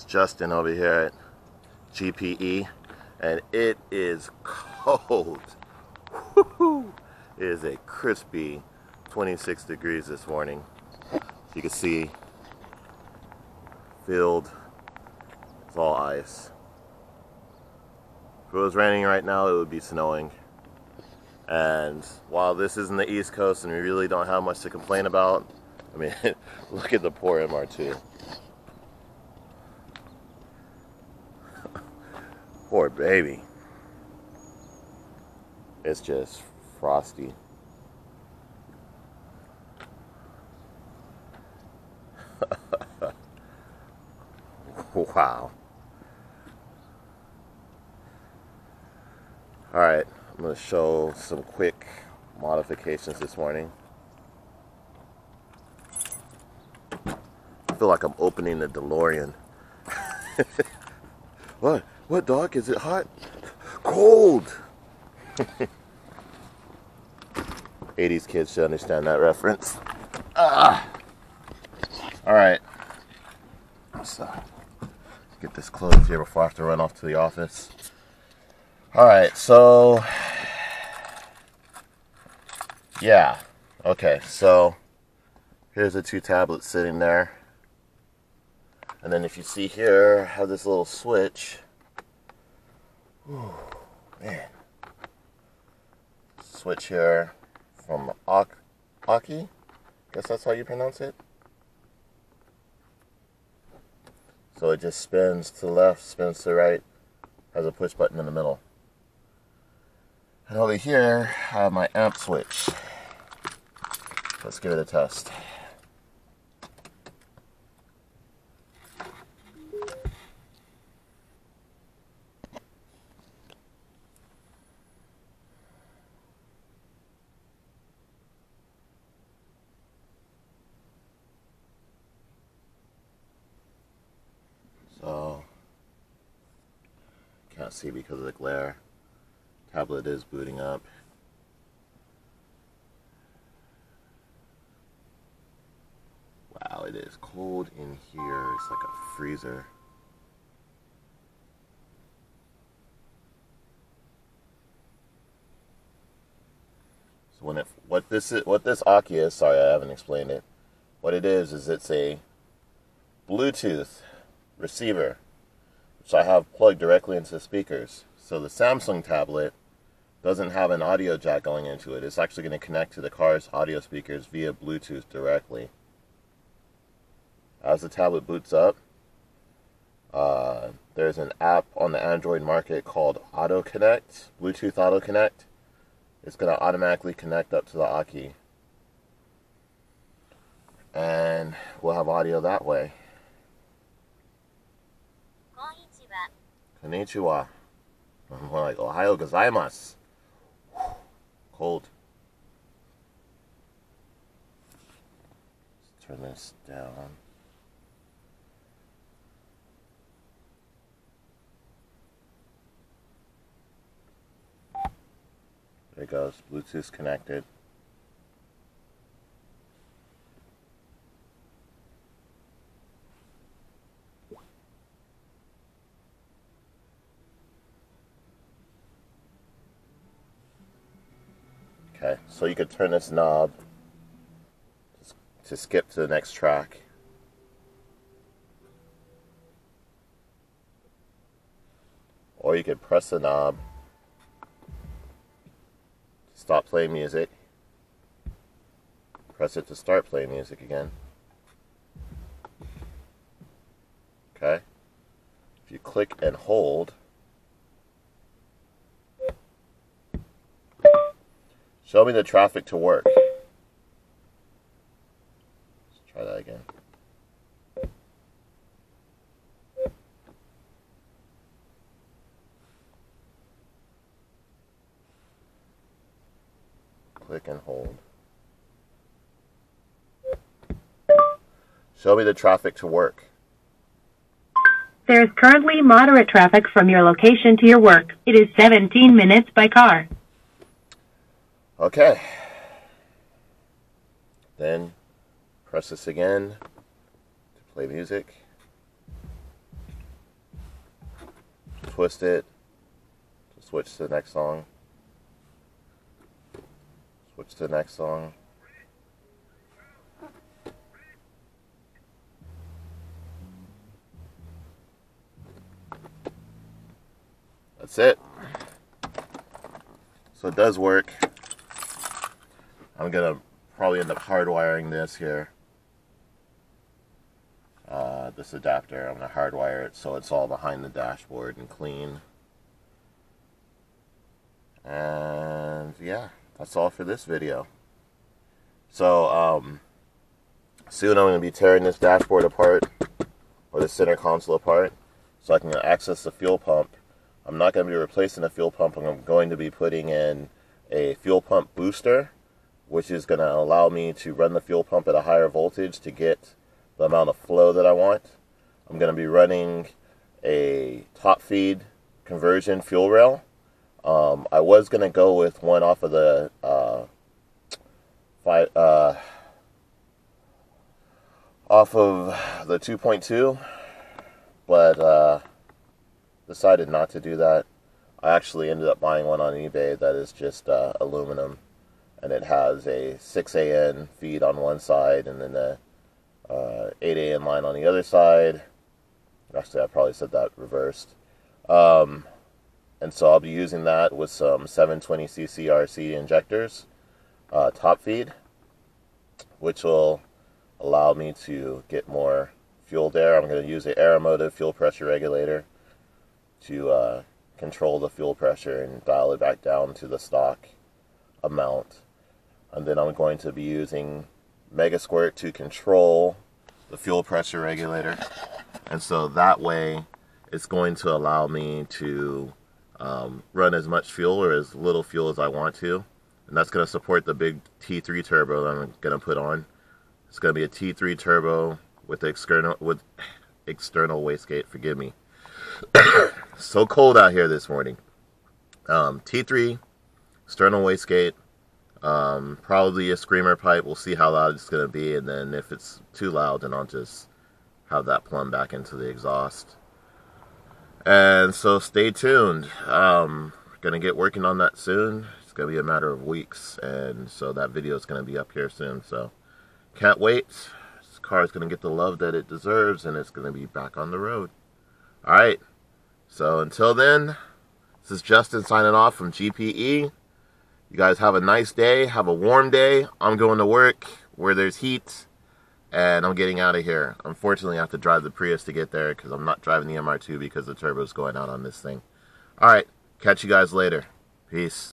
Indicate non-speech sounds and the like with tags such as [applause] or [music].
It's Justin over here at GPE, and it is cold. It is a crispy 26 degrees this morning. You can see, field, it's all ice. If it was raining right now, it would be snowing. And while this is in the East Coast and we really don't have much to complain about, I mean, [laughs] look at the poor MR2. Poor baby. It's just frosty. [laughs] wow. All right, I'm going to show some quick modifications this morning. I feel like I'm opening the DeLorean. [laughs] what? What, Doc? Is it hot? Cold! [laughs] 80s kids should understand that reference. Ah. All right. Let's uh, get this closed here before I have to run off to the office. All right, so yeah, okay, so here's the two tablets sitting there. And then if you see here, I have this little switch. Man. Switch here from Aukey. Guess that's how you pronounce it. So it just spins to the left, spins to the right, has a push button in the middle. And over here, I have my amp switch. Let's give it a test. So, see because of the glare. Tablet is booting up. Wow, it is cold in here. It's like a freezer. So when it, what this is, what this Aukey is, sorry I haven't explained it. What it is is it's a Bluetooth receiver, which I have plugged directly into the speakers. So the Samsung tablet doesn't have an audio jack going into it. It's actually going to connect to the car's audio speakers via Bluetooth directly. As the tablet boots up, uh, there's an app on the Android market called Auto Connect, Bluetooth Auto Connect. It's going to automatically connect up to the Aukey. And we'll have audio that way. Konnichiwa. More like Ohio gozaimasu cold. Let's turn this down. There it goes, Bluetooth connected. Okay, so you could turn this knob to skip to the next track. Or you could press the knob to stop playing music. Press it to start playing music again. Okay. If you click and hold, Show me the traffic to work. Let's try that again. Click and hold. Show me the traffic to work. There is currently moderate traffic from your location to your work. It is 17 minutes by car. Okay. Then press this again to play music. twist it to switch to the next song. Switch to the next song. That's it. So it does work. I'm gonna probably end up hardwiring this here. Uh, this adapter, I'm gonna hardwire it so it's all behind the dashboard and clean. And yeah, that's all for this video. So um, soon I'm gonna be tearing this dashboard apart or the center console apart so I can access the fuel pump I'm not going to be replacing the fuel pump. I'm going to be putting in a fuel pump booster, which is going to allow me to run the fuel pump at a higher voltage to get the amount of flow that I want. I'm going to be running a top feed conversion fuel rail. Um, I was going to go with one off of the uh, five, uh, off of the 2.2, but uh, decided not to do that. I actually ended up buying one on eBay that is just uh, aluminum, and it has a 6AN feed on one side and then a uh, 8AN line on the other side. Actually, I probably said that reversed. Um, and so I'll be using that with some 720cc RC injectors, uh, top feed, which will allow me to get more fuel there. I'm going to use a Aeromotive fuel pressure regulator to uh, control the fuel pressure and dial it back down to the stock amount. And then I'm going to be using Megasquirt to control the fuel pressure regulator. And so that way it's going to allow me to um, run as much fuel or as little fuel as I want to. And that's going to support the big T3 turbo that I'm going to put on. It's going to be a T3 turbo with external with external wastegate, forgive me. [coughs] so cold out here this morning. Um, T3, external wastegate, um, probably a screamer pipe. We'll see how loud it's going to be, and then if it's too loud, then I'll just have that plumb back into the exhaust. And so stay tuned. Um, going to get working on that soon. It's going to be a matter of weeks, and so that video is going to be up here soon. So can't wait. This car is going to get the love that it deserves, and it's going to be back on the road. All right. So until then, this is Justin signing off from GPE. You guys have a nice day. Have a warm day. I'm going to work where there's heat. And I'm getting out of here. Unfortunately, I have to drive the Prius to get there because I'm not driving the MR2 because the turbo's going out on this thing. All right. Catch you guys later. Peace.